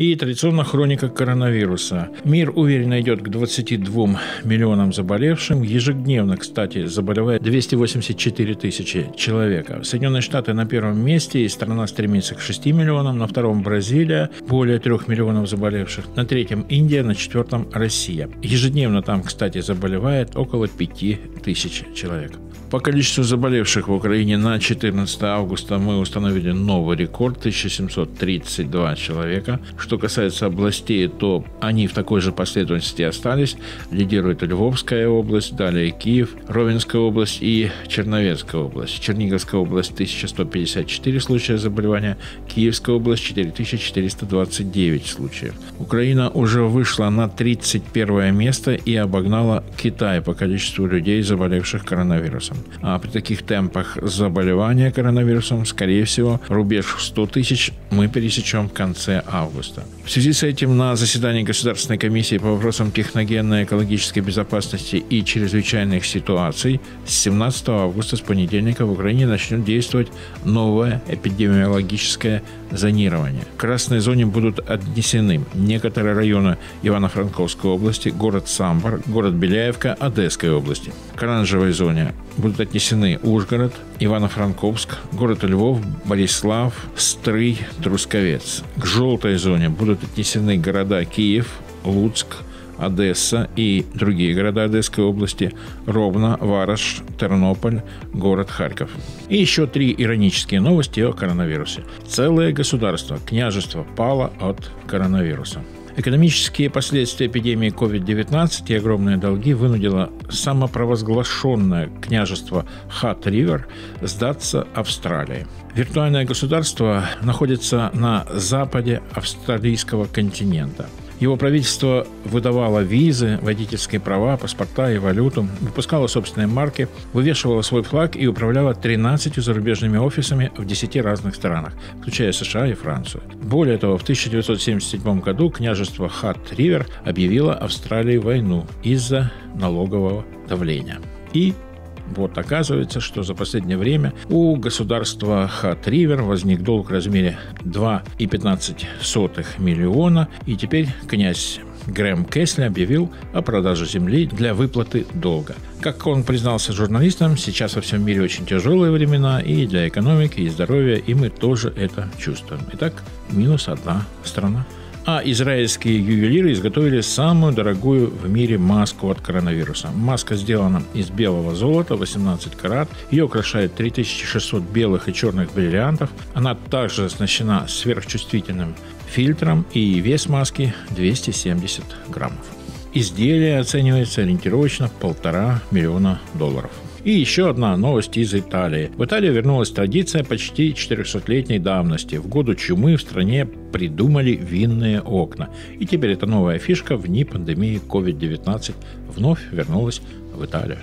И традиционно хроника коронавируса. Мир уверенно идет к 22 миллионам заболевшим. Ежедневно, кстати, заболевает 284 тысячи человека. Соединенные Штаты на первом месте, и страна стремится к 6 миллионам. На втором Бразилия, более 3 миллионов заболевших. На третьем Индия, на четвертом Россия. Ежедневно там, кстати, заболевает около 5 тысяч человек. По количеству заболевших в Украине на 14 августа мы установили новый рекорд – 1732 человека. Что касается областей, то они в такой же последовательности остались. Лидирует Львовская область, далее Киев, Ровенская область и Черновецкая область. Черниговская область – 1154 случая заболевания, Киевская область – 4429 случаев. Украина уже вышла на 31 место и обогнала Китай по количеству людей, заболевших коронавирусом. А при таких темпах заболевания коронавирусом, скорее всего, рубеж в 100 тысяч мы пересечем в конце августа. В связи с этим на заседании Государственной комиссии по вопросам техногенной экологической безопасности и чрезвычайных ситуаций с 17 августа, с понедельника, в Украине начнет действовать новое эпидемиологическое зонирование. В красной зоне будут отнесены некоторые районы Ивано-Франковской области, город Самбор, город Беляевка, Одесской области. К оранжевой зоне будут отнесены Ужгород, Ивано-Франковск, город Львов, Борислав, Стрый, Трусковец. К желтой зоне будут отнесены города Киев, Луцк, Одесса и другие города Одесской области, Ровно, Вараш, Тернополь, город Харьков. И еще три иронические новости о коронавирусе. Целое государство, княжество пало от коронавируса. Экономические последствия эпидемии COVID-19 и огромные долги вынудило самопровозглашенное княжество Хат-Ривер сдаться Австралии. Виртуальное государство находится на западе австралийского континента – его правительство выдавало визы, водительские права, паспорта и валюту, выпускало собственные марки, вывешивало свой флаг и управляло 13 зарубежными офисами в 10 разных странах, включая США и Францию. Более того, в 1977 году княжество Хат-Ривер объявило Австралии войну из-за налогового давления. И вот оказывается, что за последнее время у государства Хат-Ривер возник долг в размере 2,15 миллиона, и теперь князь Грэм Кесли объявил о продаже земли для выплаты долга. Как он признался журналистам, сейчас во всем мире очень тяжелые времена и для экономики, и здоровья, и мы тоже это чувствуем. Итак, минус одна страна. А израильские ювелиры изготовили самую дорогую в мире маску от коронавируса. Маска сделана из белого золота, 18 карат. Ее украшает 3600 белых и черных бриллиантов. Она также оснащена сверхчувствительным фильтром и вес маски 270 граммов. Изделие оценивается ориентировочно в полтора миллиона долларов. И еще одна новость из Италии. В Италию вернулась традиция почти 400-летней давности. В году чумы в стране придумали винные окна. И теперь эта новая фишка в дни пандемии COVID-19 вновь вернулась в Италию.